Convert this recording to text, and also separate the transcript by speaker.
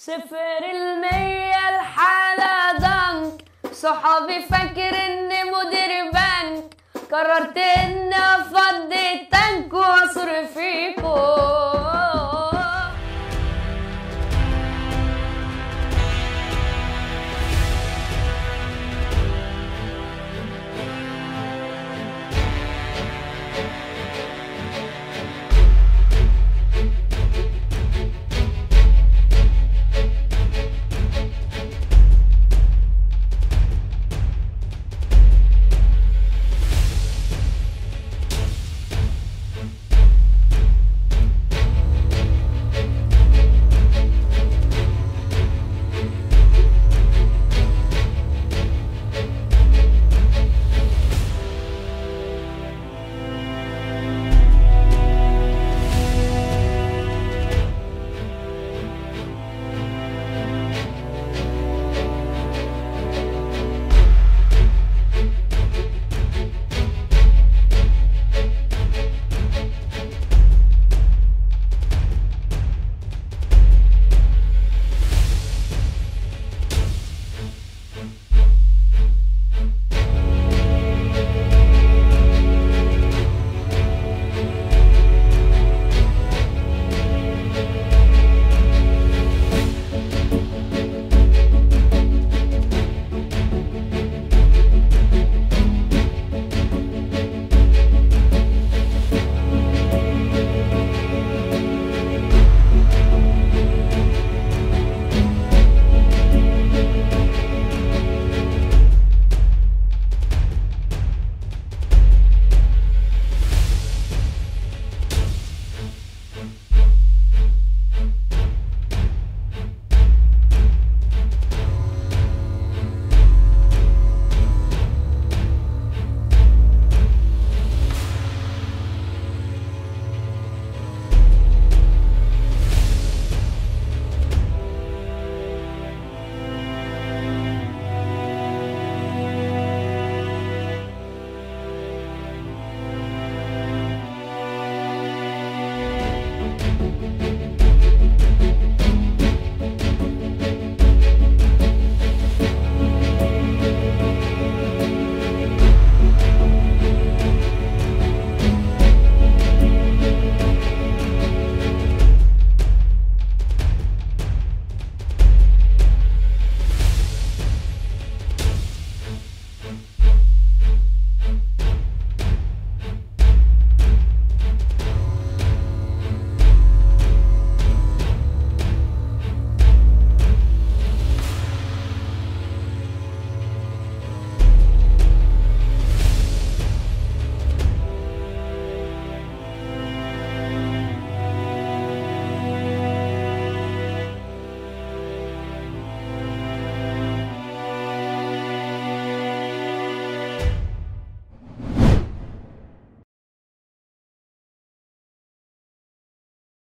Speaker 1: صفر المية الحالة ضنك صحابي فاكر إني مدير بنك. قررت إني أفضي التانك وأصرف فيكم